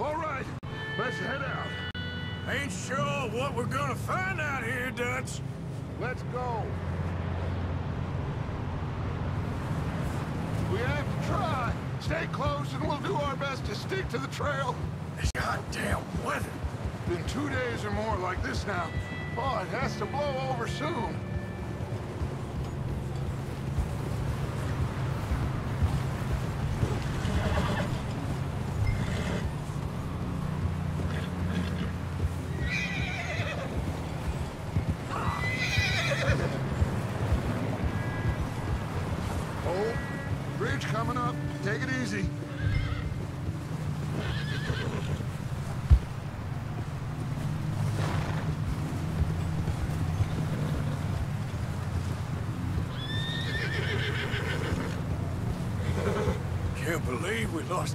All right, let's head out. Ain't sure what we're gonna find out here, Dutch. Let's go. We have to try. Stay close and we'll do our best to stick to the trail. This goddamn weather. Been two days or more like this now. Oh, it has to blow over soon. Oh, bridge coming up. Take it easy. Can't believe we lost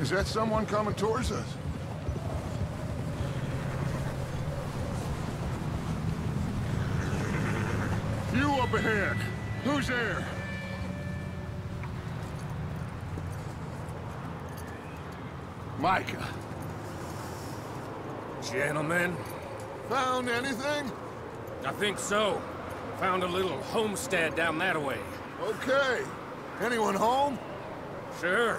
is that someone coming towards us? You up ahead. Who's there? Micah. Gentlemen, Found anything? I think so. Found a little homestead down that way. Okay. Anyone home? Sure.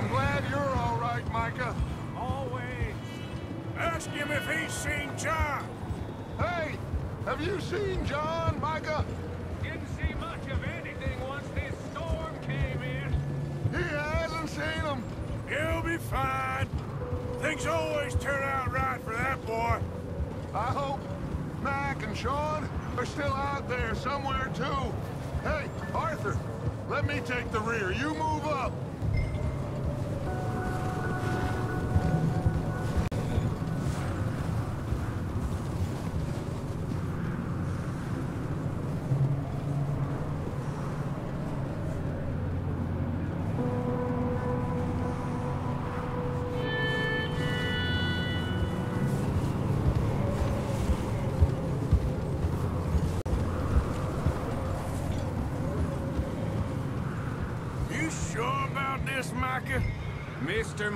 I'm glad you're all right, Micah. Always. Ask him if he's seen John. Hey, have you seen John, Micah? Didn't see much of anything once this storm came in. He hasn't seen him. He'll be fine. Things always turn out right for that boy. I hope Mac and Sean are still out there somewhere, too. Hey, Arthur, let me take the rear. You move up.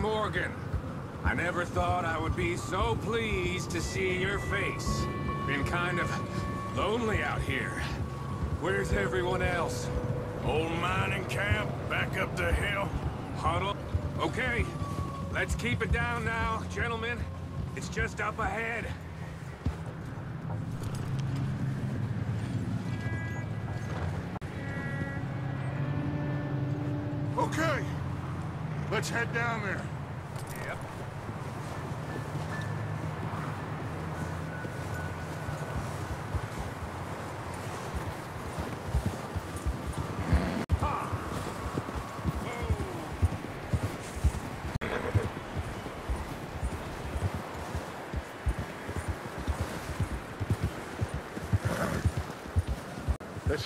Morgan, I never thought I would be so pleased to see your face. Been kind of lonely out here. Where's everyone else? Old mining camp, back up the hill. Huddle? Okay, let's keep it down now, gentlemen. It's just up ahead. Okay, let's head down there.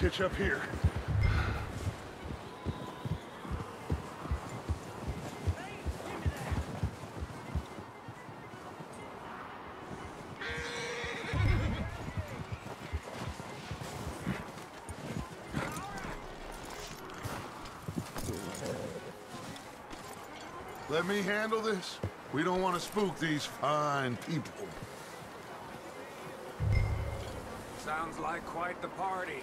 Let's hitch up here. Let me handle this. We don't want to spook these fine people. Sounds like quite the party.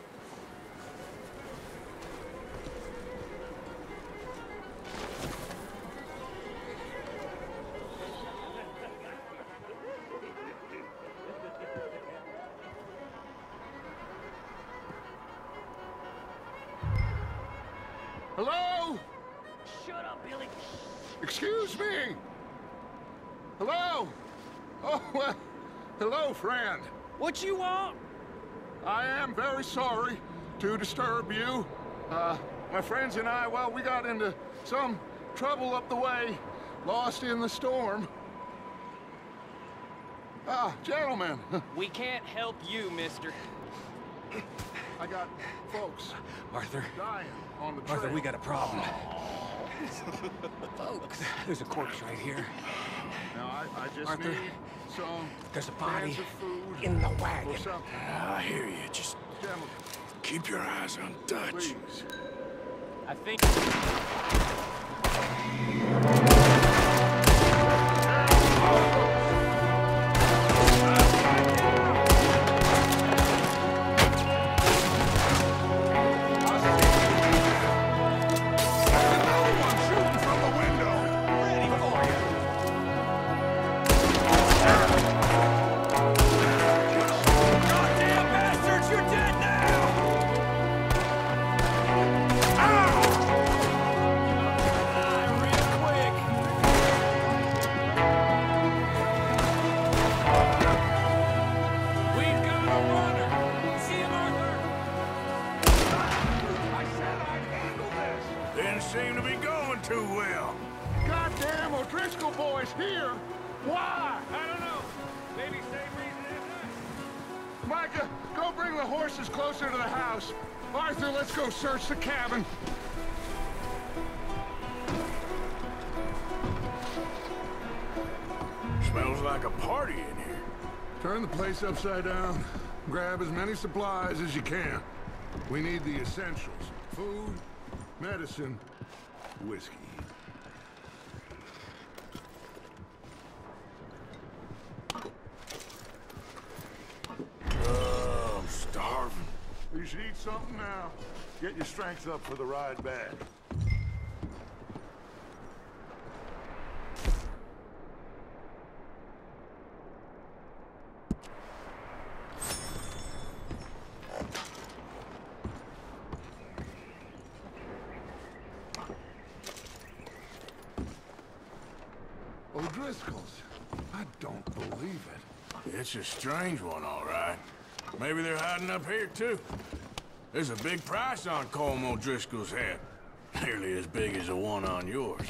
Hello? Shut up, Billy. Excuse me? Hello? Oh, well, hello, friend. What you want? I am very sorry to disturb you. Uh, my friends and I, well, we got into some trouble up the way, lost in the storm. Ah, gentlemen, We can't help you, mister. I got folks Arthur, dying on the trail. Arthur, we got a problem. Folks, there's a corpse right here. Now, I, I just Arthur, need some There's a body of food in the wagon. something. I hear you. Just Gentlemen, keep your eyes on Dutch. please. I think. Upside down. Grab as many supplies as you can. We need the essentials. Food, medicine, whiskey. Oh, I'm starving. You should eat something now. Get your strength up for the ride back. O'Driscoll's. I don't believe it. It's a strange one, all right. Maybe they're hiding up here, too. There's a big price on Colm O'Driscoll's head. Nearly as big as the one on yours.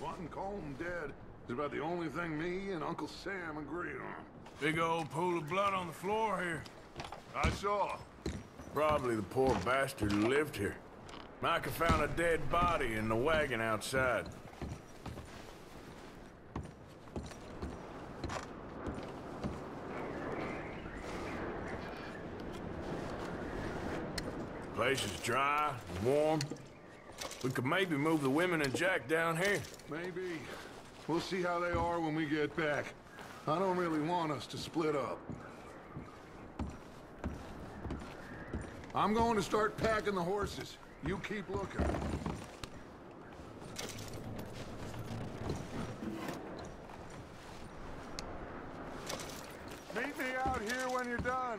Wanting Colm dead is about the only thing me and Uncle Sam agree on. Big old pool of blood on the floor here. I saw. Probably the poor bastard who lived here. Micah found a dead body in the wagon outside. Place is dry, and warm. We could maybe move the women and Jack down here. Maybe. We'll see how they are when we get back. I don't really want us to split up. I'm going to start packing the horses. You keep looking. Meet me out here when you're done.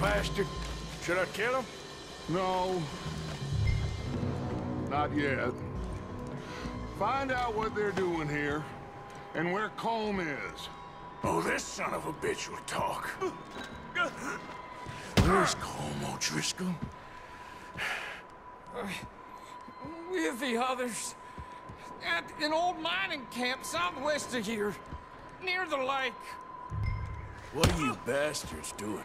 Bastard. Should I kill him? No. Not yet. Find out what they're doing here, and where Colm is. Oh, this son of a bitch will talk. Where's Colm O'Driscoll? With the others. At an old mining camp southwest of here. Near the lake. What are you bastards doing?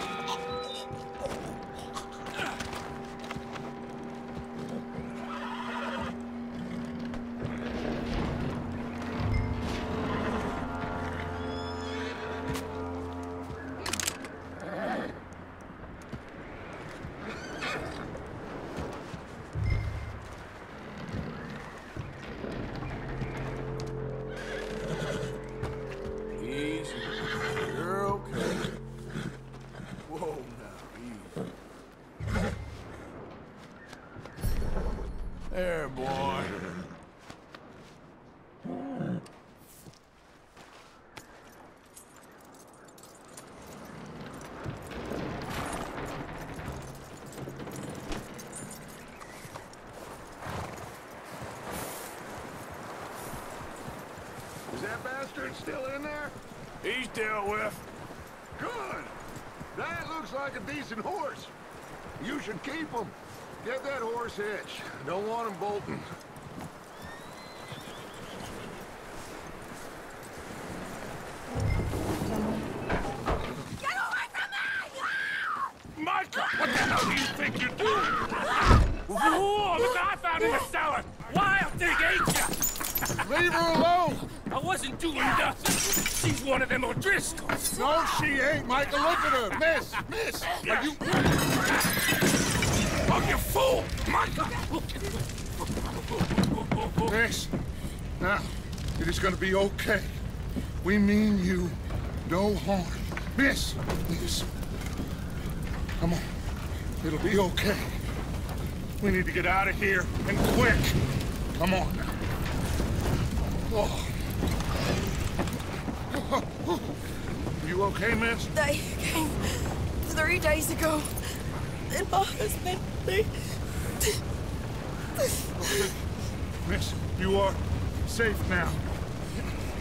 He's dealt with. Good. That looks like a decent horse. You should keep him. Get that horse hitched. Don't want him bolting. Get away from me! Micah, what the hell do you think you're doing? Whoa, look, I found in the cellar. Wild thing, ain't ya? Leave her alone! I wasn't doing nothing. She's one of them O'Driscolls. No, she ain't, Micah. Look at her. Miss, miss. Are you... Oh, you fool! Micah! Miss. Now, it is gonna be okay. We mean you no harm. Miss, miss. Come on. It'll be okay. We need to get out of here, and quick. Come on now. Oh. You okay, miss? They came three days ago. And my husband, they... Miss, you are safe now.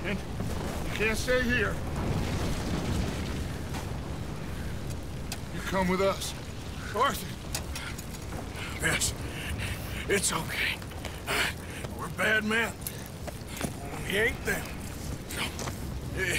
And you can't stay here. You come with us. Arthur, Yes, it's okay. We're bad men. We ain't them. So, eh,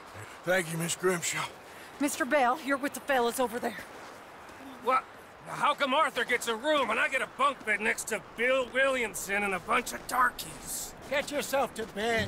Thank you, Miss Grimshaw. Mr. Bell, you're with the fellas over there. What? How come Arthur gets a room and I get a bunk bed next to Bill Williamson and a bunch of darkies? Get yourself to bed.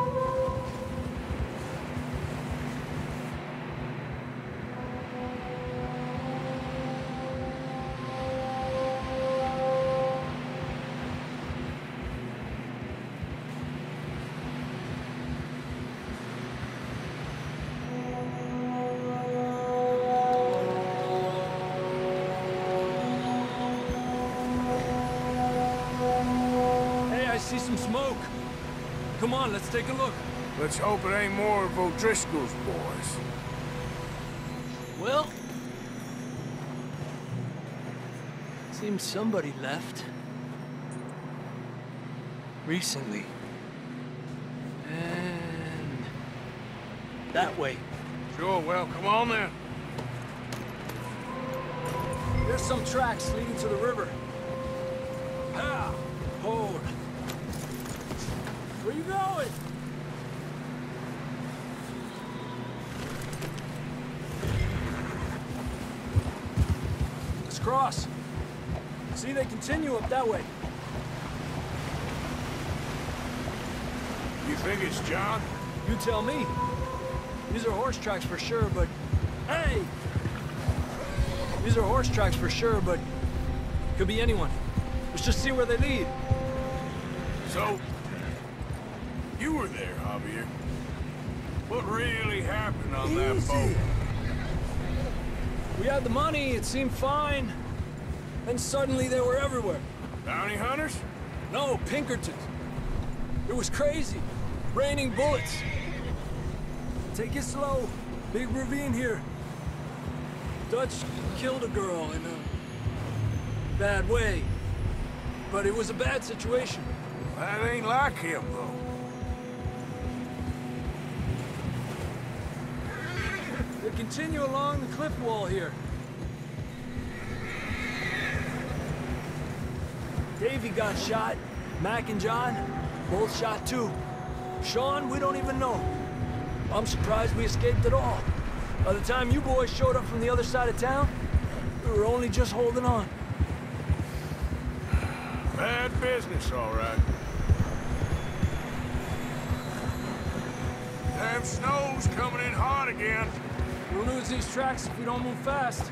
Hope it ain't more of O'Driscoll's boys. Well... Seems somebody left. Recently. And... That way. Sure, well, come on then. There's some tracks leading to the river. Ah! Hold. Where you going? Cross. See, they continue up that way. You think it's John? You tell me. These are horse tracks for sure, but... Hey! These are horse tracks for sure, but... Could be anyone. Let's just see where they lead. So, you were there, Javier. What really happened on that boat? We had the money, it seemed fine. Then suddenly they were everywhere. Bounty hunters? No, Pinkertons. It was crazy. Raining bullets. Take it slow. Big ravine here. Dutch killed a girl in a bad way. but it was a bad situation. That ain't like him, though. Continue along the cliff wall here. Davy got shot. Mac and John, both shot too. Sean, we don't even know. I'm surprised we escaped at all. By the time you boys showed up from the other side of town, we were only just holding on. Bad business, all right. Damn snow's coming in hot again. We'll lose these tracks if we don't move fast.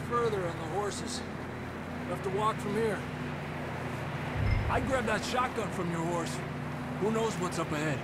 further on the horses. We'll have to walk from here. I'd grab that shotgun from your horse. Who knows what's up ahead?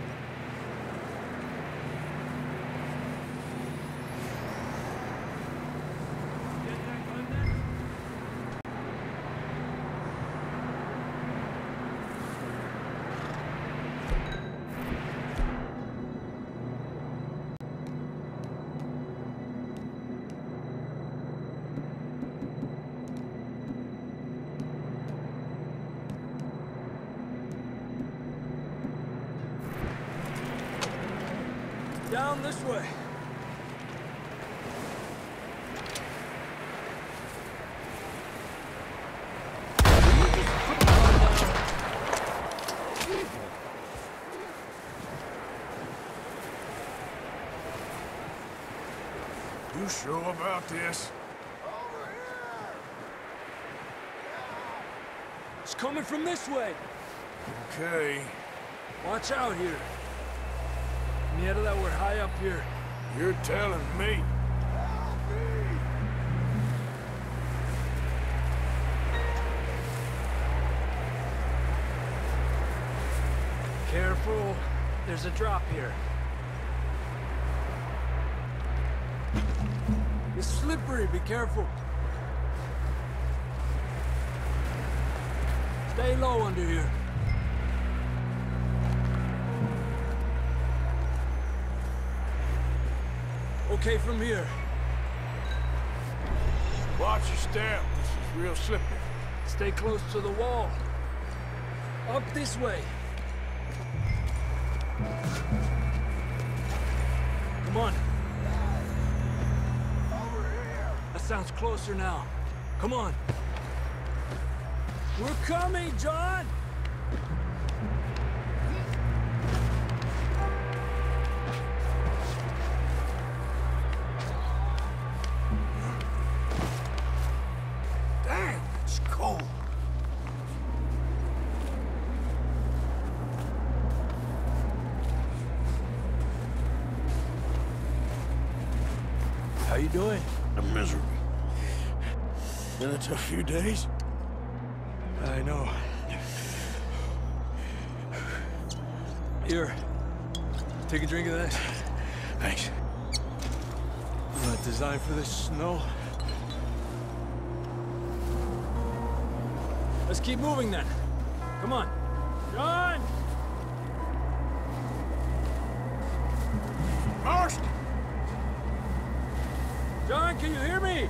Down this way. You sure about this? It's coming from this way. Okay. Watch out here. Mierda, we're high up here. You're telling me. Careful. There's a drop here. It's slippery. Be careful. Stay low under here. Okay from here. Watch your step. This is real slippery. Stay close to the wall. Up this way. Come on. Over here. That sounds closer now. Come on. We're coming, John! A few days. I know. Here. Take a drink of that. Thanks. Not designed for this snow. Let's keep moving then. Come on. John! Marston! John, can you hear me?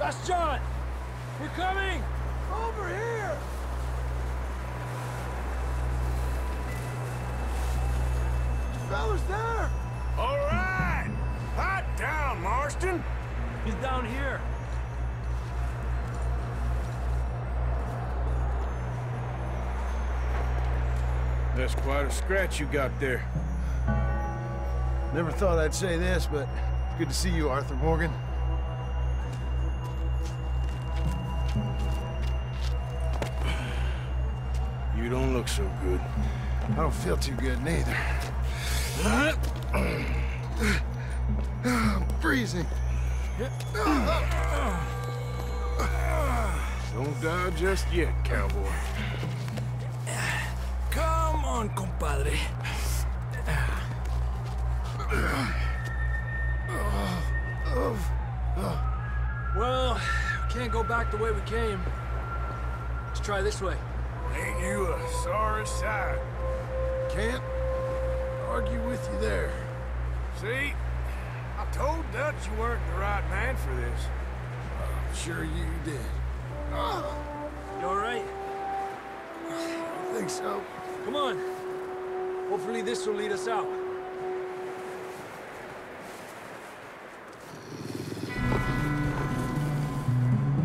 That's John! We're coming! Over here! Fella's there! All right! Hot down, Marston! He's down here. That's quite a scratch you got there. Never thought I'd say this, but it's good to see you, Arthur Morgan. So good. I don't feel too good neither. I'm freezing. Don't die just yet, cowboy. Come on, compadre. Well, we can't go back the way we came. Let's try this way. Ain't you a sorry sight? Can't argue with you there. See? I told Dutch you weren't the right man for this. I'm sure you did. Ah. You all right? I think so. Come on. Hopefully this will lead us out.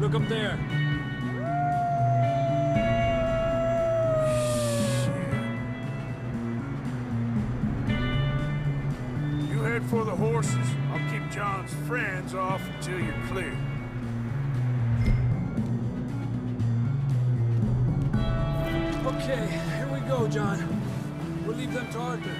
Look up there. Go, John. We'll leave them to Arthur.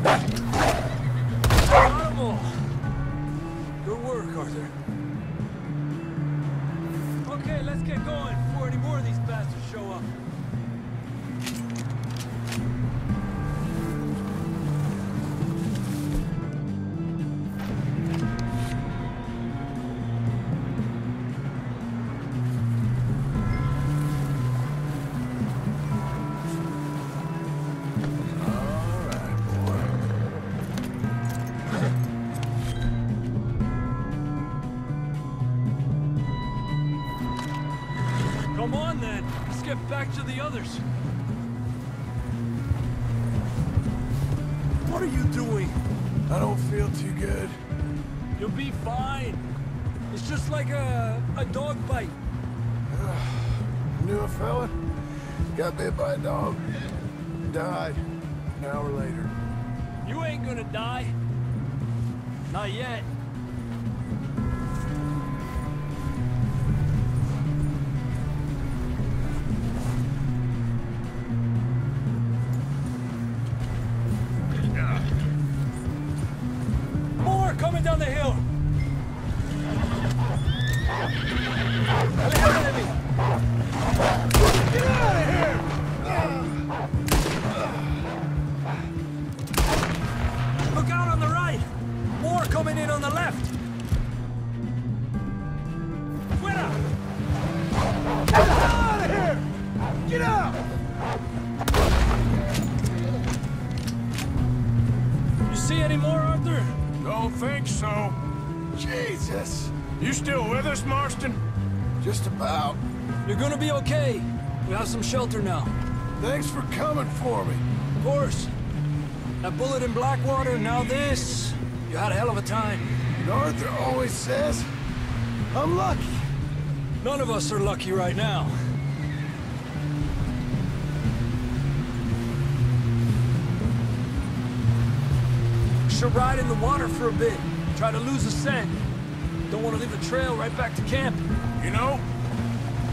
Incredible! Going be fine. It's just like a, a dog bite. Knew a fella? Got bit by a dog. Died. An hour later. You ain't gonna die. Not yet. More coming down the hill. Gonna be okay. We have some shelter now. Thanks for coming for me. Of course. That bullet in Blackwater, now this. You had a hell of a time. And Arthur always says, I'm lucky. None of us are lucky right now. should ride in the water for a bit. Try to lose the scent. Don't want to leave a trail right back to camp. You know,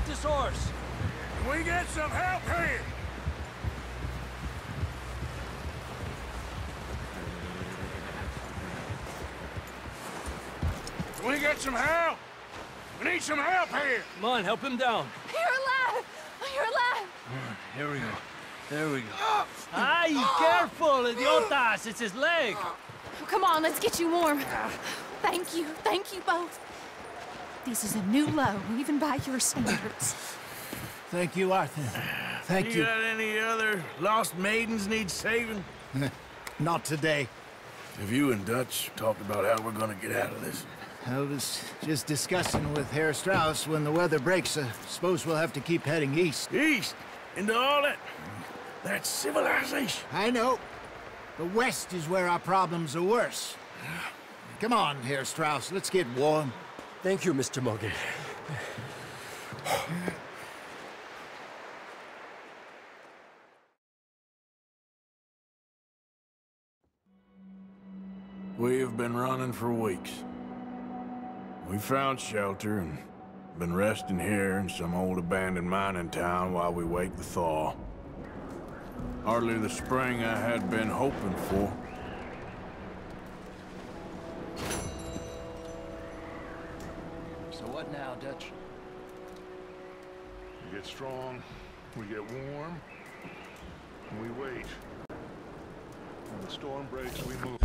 Off this horse. Can we get some help here? Can we get some help? We need some help here. Come on, help him down. You're alive! You're alive! Here we go. There we go. Oh. Ay, oh. careful, oh. idiotas! It's his leg. Oh, come on, let's get you warm. Thank you, thank you both. This is a new low, even by your standards. Thank you, Arthur. Thank you. you. got any other lost maidens need saving? Not today. Have you and Dutch talked about how we're gonna get out of this? I was just discussing with Herr Strauss when the weather breaks. I suppose we'll have to keep heading east. East? Into all that... that civilization? I know. The west is where our problems are worse. Come on, Herr Strauss, let's get warm. Thank you, Mr. Morgan. We've been running for weeks. We found shelter and been resting here in some old abandoned mining town while we wait the thaw. Hardly the spring I had been hoping for. Get strong, we get warm, we wait. When the storm breaks, we move.